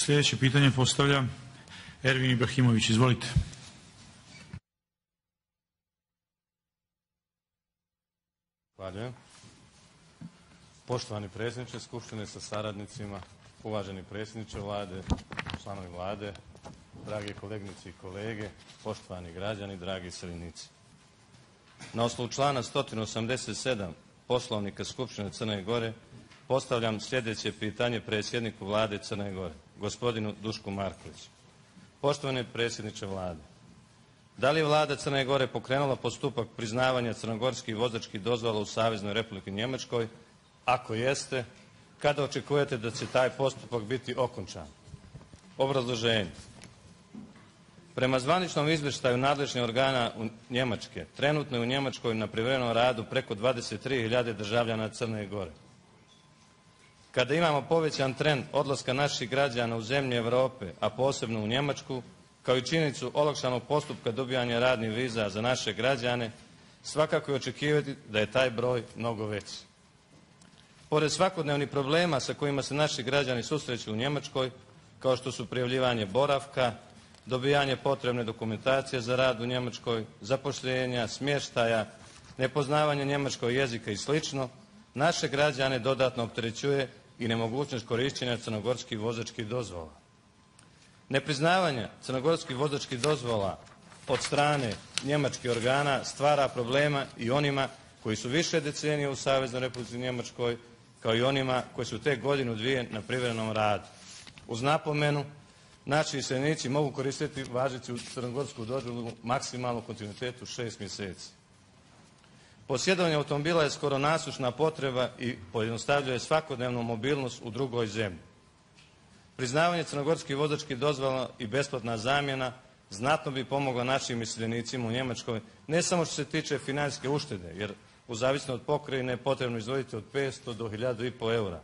Sljedeće pitanje postavlja Ervin Ibrahimović. Izvolite. Zahvaljujem. Poštovani predsjedniče Skupštine sa saradnicima, uvaženi predsjedniče Vlade, članovi Vlade, drage kolegnice i kolege, poštovani građani, dragi iseljenici. Na osnovu člana 187 Poslovnika Skupštine Crne Gore postavljam sljedeće pitanje predsjedniku Vlade Crne Gore, gospodinu Dušku Markoviću. Poštovani predsjedniče Vlade, da li je Vlada Crne Gore pokrenula postupak priznavanja crnogorskih vozačkih dozvola u Saveznoj Republiki Njemačkoj? Ako jeste, kada očekujete da će taj postupak biti okončan? Obrazloženje. Prema zvaničnom izvještaju nadležnih organa u Njemačke, trenutno je u Njemačkoj na privremenom radu preko 23.000 državljana Crne Gore. Kada imamo povećan trend odlaska naših građana u zemlje Europe, a posebno u Njemačku, kao i činjenicu olakšanog postupka dobijanja radnih viza za naše građane, svakako je očekivati da je taj broj mnogo veći. Pored svakodnevnih problema sa kojima se naši građani susreću u Njemačkoj, kao što su prijavljivanje boravka, dobijanje potrebne dokumentacije za rad u Njemačkoj, zapošljenja, smještaja, nepoznavanje njemačkog jezika i sl. naše građane dodatno opterećuje i nemogućnost korištenja crnogorskih vozačkih dozvola. Nepriznavanje crnogorskih vozačkih dozvola od strane njemačkih organa stvara problema i onima koji su više decenije u Saveznoj Republici Njemačkoj, kao i onima koji su tek godinu dvije na privremenom radu. Uz napomenu, naši iseljenici mogu koristiti važeću crnogorsku dozvolu maksimalno kontinuitetu šest mjeseci. Posjedovanje automobila je skoro nasušna potreba i pojednostavljuje svakodnevnu mobilnost u drugoj zemlji. Priznavanje crnogorskih vozačkih dozvola i besplatna zamjena znatno bi pomogla našim iseljenicima u Njemačkoj, ne samo što se tiče financijske uštede, jer u zavisno od pokrajine je potrebno izdvojiti od 500 do 1500 eura.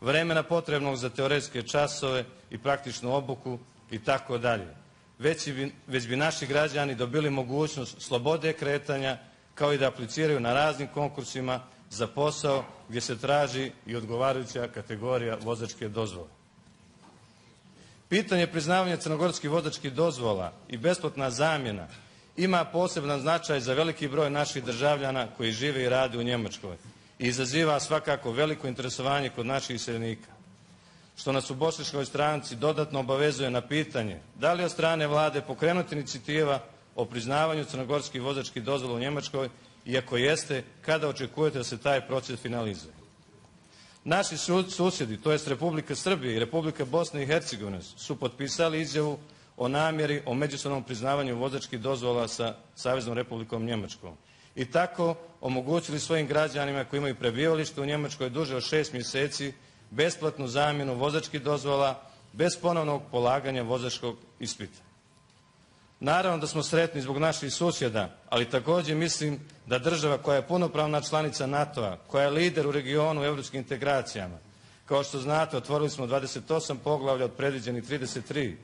Vremena potrebnog za teoretske časove i praktičnu obuku i tako dalje. Već bi, naši građani dobili mogućnost slobode kretanja kao i da apliciraju na raznim konkursima za posao gdje se traži i odgovarajuća kategorija vozačke dozvole. Pitanje priznavanja crnogorskih vozačkih dozvola i besplatna zamjena ima poseban značaj za veliki broj naših državljana koji žive i rade u Njemačkoj i izaziva svakako veliko interesovanje kod naših iseljenika, što nas u bošnjačkoj stranci dodatno obavezuje na pitanje da li od strane vlade pokrenuti inicijativa o priznavanju crnogorskih vozačkih dozvola u Njemačkoj i ako jeste, kada očekujete da se taj proces finalizuje? Naši susjedi, to jest Republika Srbija i Republika Bosna i Hercegovina su potpisali izjavu o namjeri o međusobnom priznavanju vozačkih dozvola sa Saveznom Republikom Njemačkom i tako omogućili svojim građanima koji imaju prebivalište u Njemačkoj duže od šest mjeseci besplatnu zamjenu vozačkih dozvola bez ponovnog polaganja vozačkog ispita. Naravno da smo sretni zbog naših susjeda, ali također mislim da država koja je punopravna članica NATO-a, koja je lider u regionu u europskim integracijama, kao što znate otvorili smo 28 poglavlja od predviđenih 33,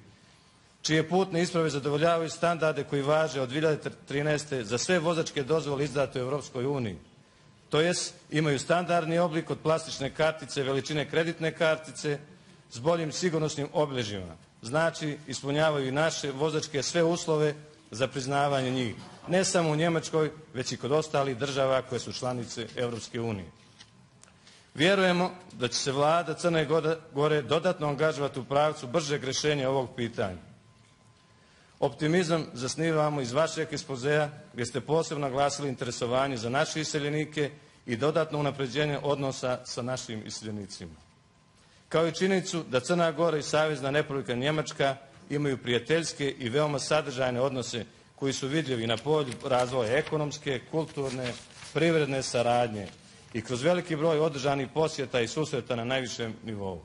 čije putne isprave zadovoljavaju standarde koji važe od 2013. za sve vozačke dozvole izdate u Europskoj uniji. To jest imaju standardni oblik od plastične kartice veličine kreditne kartice s boljim sigurnosnim obilježjima. Znači ispunjavaju i naše vozačke sve uslove za priznavanje njih. Ne samo u Njemačkoj, već i kod ostalih država koje su članice Europske unije. Vjerujemo da će se vlada Crne Gore dodatno angažovati u pravcu bržeg rješenja ovog pitanja. Optimizam zasnivamo iz vašeg ekspozeja gdje ste posebno naglasili interesovanje za naše iseljenike i dodatno unapređenje odnosa sa našim iseljenicima. Kao i činjenicu da Crna Gora i Savezna Republika Njemačka imaju prijateljske i veoma sadržajne odnose koji su vidljivi na polju razvoja ekonomske, kulturne, privredne saradnje i kroz veliki broj održanih posjeta i susreta na najvišem nivou.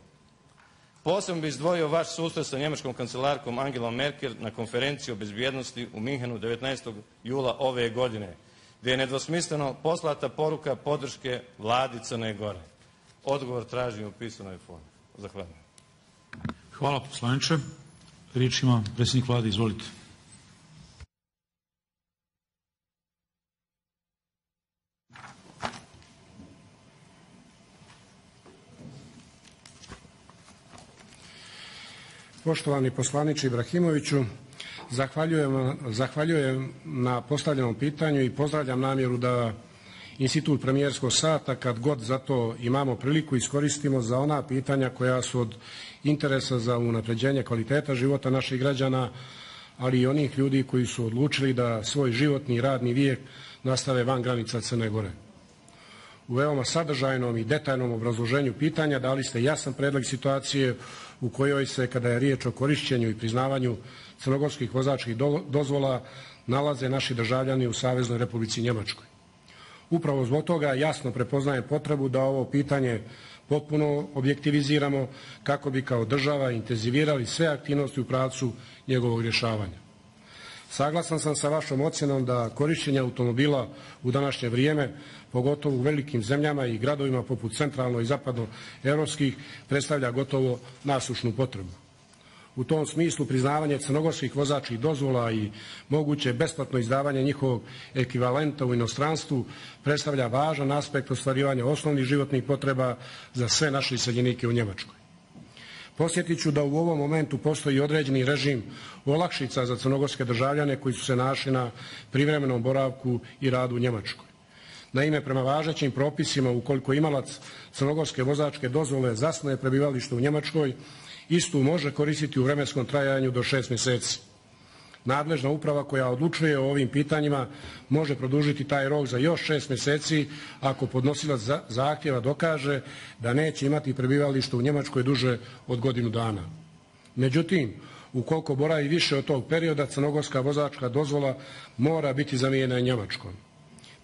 Posebno bi izdvojio vaš susret sa njemačkom kancelarkom Angelom Merkel na konferenciji o bezbjednosti u Minhenu 19. jula ove godine, gdje je nedvosmisleno poslata poruka podrške vladi Crne Gore. Odgovor tražim u pisanoj formi. Zahvaljujem. Hvala poslaniče. Riječ ima predsjednik vlade, izvolite. Poštovani poslaniče Ibrahimoviću, zahvaljujem, zahvaljujem na postavljenom pitanju i pozdravljam namjeru da institut premijerskog sata kad god za to imamo priliku iskoristimo za ona pitanja koja su od interesa za unapređenje kvaliteta života naših građana, ali i onih ljudi koji su odlučili da svoj životni i radni vijek nastave van granica Crne Gore. U veoma sadržajnom i detaljnom obrazloženju pitanja dali ste jasan predlog situacije u kojoj se, kada je riječ o korišćenju i priznavanju crnogorskih vozačkih dozvola, nalaze naši državljani u Saveznoj Republici Njemačkoj. Upravo zbog toga jasno prepoznajem potrebu da ovo pitanje potpuno objektiviziramo kako bi kao država intenzivirali sve aktivnosti u pravcu njegovog rješavanja. Saglasan sam sa vašom ocjenom da korišćenje automobila u današnje vrijeme, pogotovo u velikim zemljama i gradovima poput centralno i zapadno europskih, predstavlja gotovo nasušnu potrebu. U tom smislu priznavanje crnogorskih vozačkih dozvola i moguće besplatno izdavanje njihovog ekvivalenta u inostranstvu predstavlja važan aspekt ostvarivanja osnovnih životnih potreba za sve naše iseljenike u Njemačkoj. Posjetit ću da u ovom momentu postoji određeni režim olakšica za crnogorske državljane koji su se našli na privremenom boravku i radu u Njemačkoj. Naime, prema važećim propisima, ukoliko imalac crnogorske vozačke dozvole zasnuje prebivalište u Njemačkoj, istu može koristiti u vremenskom trajanju do šest mjeseci. Nadležna uprava koja odlučuje o ovim pitanjima može produžiti taj rok za još šest mjeseci ako podnosilac zahtjeva dokaže da neće imati prebivalište u Njemačkoj duže od godinu dana. Međutim, ukoliko boravi više od tog perioda, crnogorska vozačka dozvola mora biti zamijenjena Njemačkom.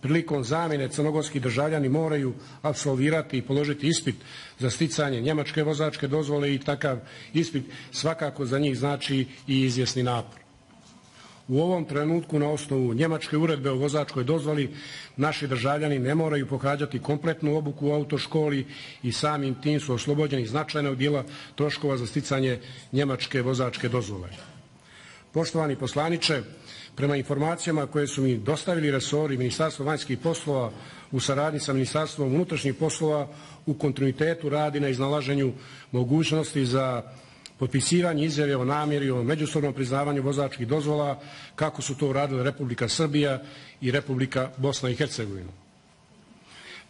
Prilikom zamjene crnogorski državljani moraju apsolvirati i položiti ispit za sticanje njemačke vozačke dozvole i takav ispit svakako za njih znači i izvjesni napor. U ovom trenutku na osnovu njemačke uredbe o vozačkoj dozvoli naši državljani ne moraju pohađati kompletnu obuku u autoškoli i samim tim su oslobođeni značajnog dijela troškova za sticanje njemačke vozačke dozvole. Poštovani poslaniče, prema informacijama koje su mi dostavili resori Ministarstva vanjskih poslova u saradnji sa Ministarstvom unutrašnjih poslova u kontinuitetu radi na iznalaženju mogućnosti za potpisivanje izjave o namjeri o međusobnom priznavanju vozačkih dozvola kako su to uradile Republika Srbija i Republika Bosna i Hercegovina.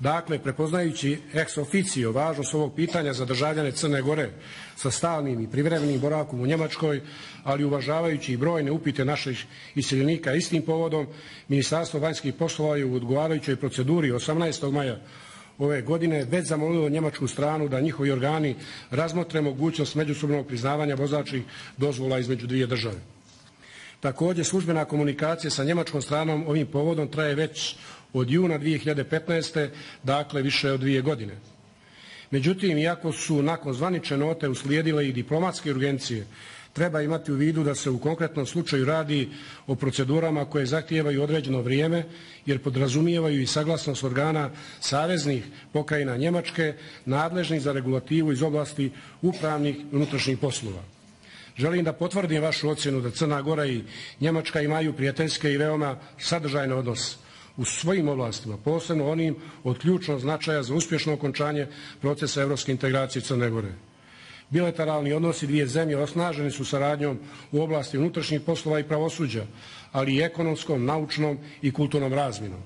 Dakle, prepoznajući ex officio važnost ovog pitanja za državljane Crne Gore sa stalnim i privremenim boravkom u Njemačkoj, ali uvažavajući i brojne upite naših iseljenika istim povodom, Ministarstvo vanjskih poslova je u odgovarajućoj proceduri 18. maja ove godine već zamolilo njemačku stranu da njihovi organi razmotre mogućnost međusobnog priznavanja vozačkih dozvola između dvije države. Također službena komunikacija sa njemačkom stranom ovim povodom traje već od juna 2015. dakle više od dvije godine. Međutim, iako su nakon zvanične note uslijedile i diplomatske urgencije, treba imati u vidu da se u konkretnom slučaju radi o procedurama koje zahtijevaju određeno vrijeme jer podrazumijevaju i saglasnost organa saveznih pokrajina Njemačke nadležnih za regulativu iz oblasti upravnih unutrašnjih poslova. Želim da potvrdim vašu ocjenu da Crna Gora i Njemačka imaju prijateljske i veoma sadržajne odnose u svojim oblastima, posebno onim od ključnog značaja za uspješno okončanje procesa evropske integracije Crne Gore. Bilateralni odnosi dvije zemlje osnaženi su saradnjom u oblasti unutrašnjih poslova i pravosuđa, ali i ekonomskom, naučnom i kulturnom razminom.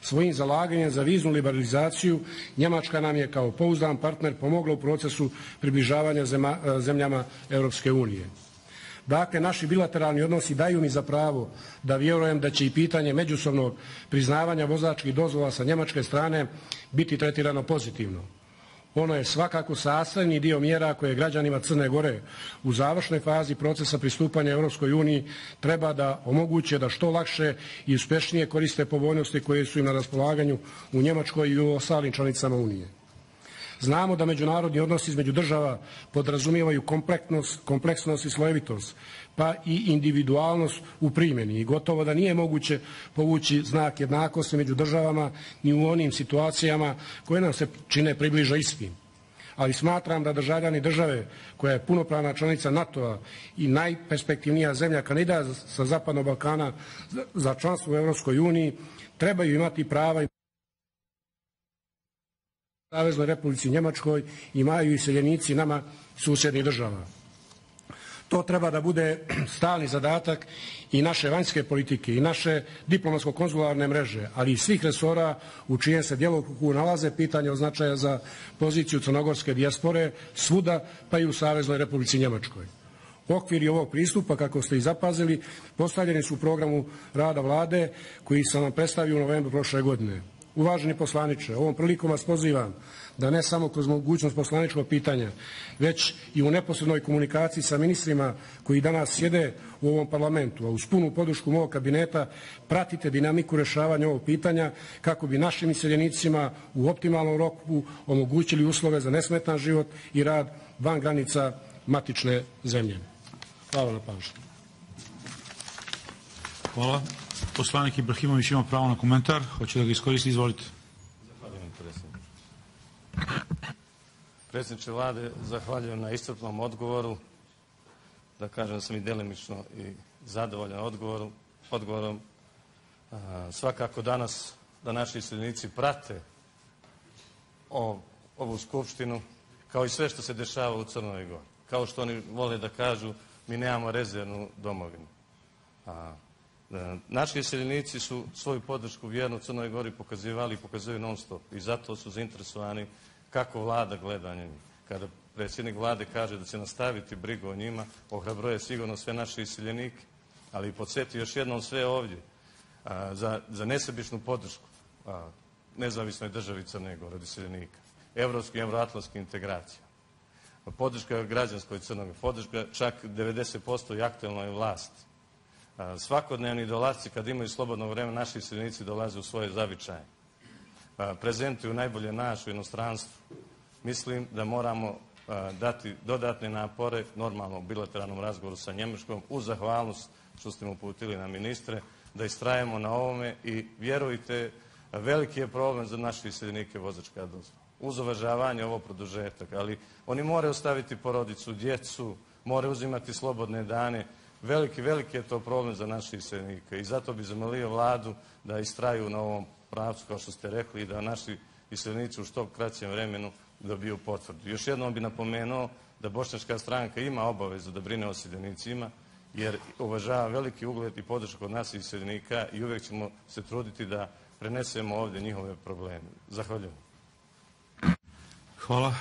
Svojim zalaganjem za viznu liberalizaciju Njemačka nam je kao pouzdan partner pomogla u procesu približavanja zemljama Europske unije. Dakle, naši bilateralni odnosi daju mi za pravo da vjerujem da će i pitanje međusobnog priznavanja vozačkih dozvola sa njemačke strane biti tretirano pozitivno. Ono je svakako sastavni dio mjera koje građanima Crne Gore u završnoj fazi procesa pristupanja Europskoj uniji treba da omoguće da što lakše i uspješnije koriste povoljnosti koje su im na raspolaganju u Njemačkoj i u ostalim članicama Unije. Znamo da međunarodni odnosi između država podrazumijevaju kompleksnost i slojevitost, pa i individualnost u primjeni i gotovo da nije moguće povući znak jednakosti među državama ni u onim situacijama koje nam se čine približa istim. Ali smatram da državljani države koja je punopravna članica NATO-a i najperspektivnija zemlja kandidat sa Zapadnog Balkana za članstvo u Europskoj uniji trebaju imati prava i Saveznoj Republici Njemačkoj imaju iseljenici nama susjednih država. To treba da bude stalni zadatak i naše vanjske politike i naše diplomatsko-konzularne mreže, ali i svih resora u čijem se djelokrugu nalaze pitanja od značaja za poziciju crnogorske dijaspore svuda, pa i u Saveznoj Republici Njemačkoj. Okviri ovog pristupa, kako ste i zapazili, postavljeni su u programu rada vlade koji sam vam predstavio u novembru prošle godine. Uvaženi poslaniče, ovom prilikom vas pozivam da ne samo kroz mogućnost poslaničkog pitanja, već i u neposrednoj komunikaciji sa ministrima koji danas sjede u ovom parlamentu, a uz punu podršku mog kabineta, pratite dinamiku rešavanja ovog pitanja kako bi našim iseljenicima u optimalnom roku omogućili uslove za nesmetan život i rad van granica matične zemlje. Hvala na pažnju. Hvala. Poslanik Ibrahimović ima pravo na komentar. Hoće da ga iskoristi, izvolite. Zahvaljujem predsjedniče. Predsjedniče vlade, zahvaljujem na iscrpnom odgovoru. Da kažem da sam i delimično i zadovoljan odgovorom. odgovorom. Svakako danas da naši iseljenici prate ovu skupštinu kao i sve što se dešava u Crnoj Gori. Kao što oni vole da kažu, mi nemamo rezervnu domovinu. A, naši iseljenici su svoju podršku vjernu Crnoj Gori pokazivali i pokazuju non stop. I zato su zainteresovani kako vlada gleda njih. Kada predsjednik vlade kaže da će nastaviti brigu o njima, ohrabroje sigurno sve naše iseljenike, ali podsjeti još jednom sve ovdje a, za, za nesebičnu podršku a, nezavisnoj državi Crne Gore od iseljenika, evropskim i evroatlantskim integracija, podrška građanskoj Crnoj podrška čak 90% i aktualnoj vlasti, Svakodnevni dolasci, kad imaju slobodno vreme, naši iseljenici dolaze u svoje zavičaje. Prezentuju najbolje naš u inostranstvu. Mislim da moramo dati dodatne napore, normalno u bilateralnom razgovoru sa Njemačkom, uz zahvalnost što ste mu putili na ministre, da istrajemo na ovome i vjerujte, veliki je problem za naše iseljenike vozačka dozvola. Uz uvažavanje ovo produžetak, ali oni moraju ostaviti porodicu, djecu, moraju uzimati slobodne dane, Veliki, veliki je to problem za naše iseljenike i zato bi zamolio vladu da istraju na ovom pravcu, kao što ste rekli, i da naši iseljenici u što kraćem vremenu dobiju potvrdu. Još jednom bi napomenuo da bošnjačka stranka ima obavezu da brine o iseljenicima, jer uvažava veliki ugled i podršku od nas iseljenika i uvek ćemo se truditi da prenesemo ovde njihove probleme. Zahvaljujem. Hvala.